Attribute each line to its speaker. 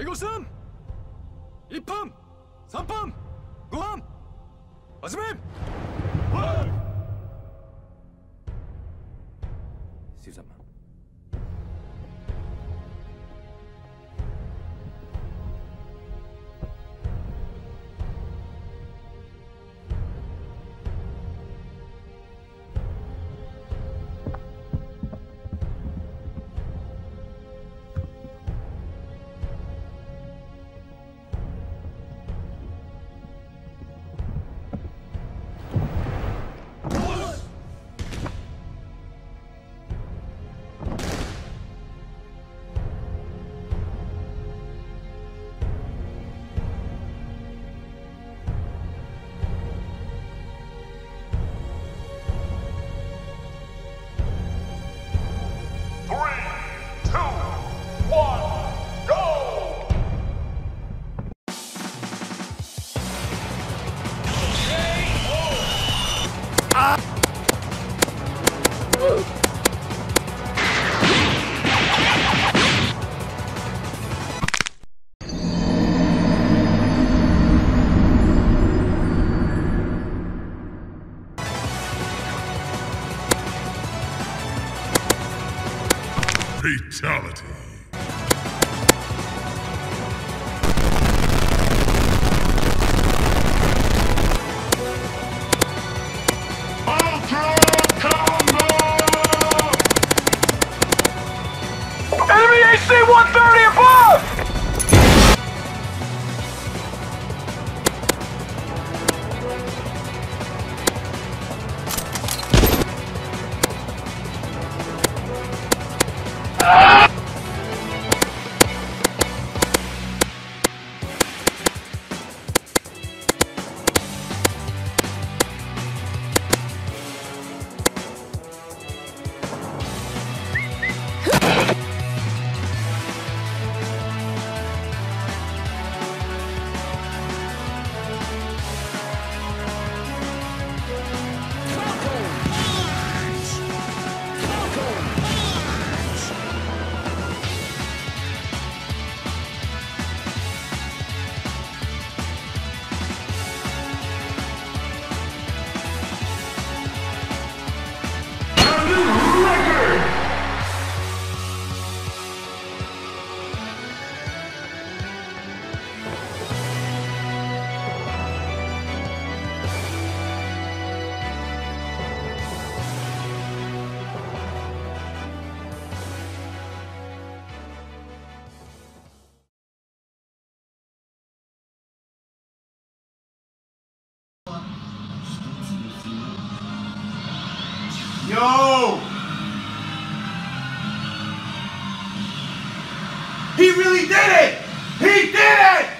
Speaker 1: 이곳은 2품, 3품, 구함, 아즈밈! 시우삼마
Speaker 2: Fatality.
Speaker 3: Yo! He really did it! He did it!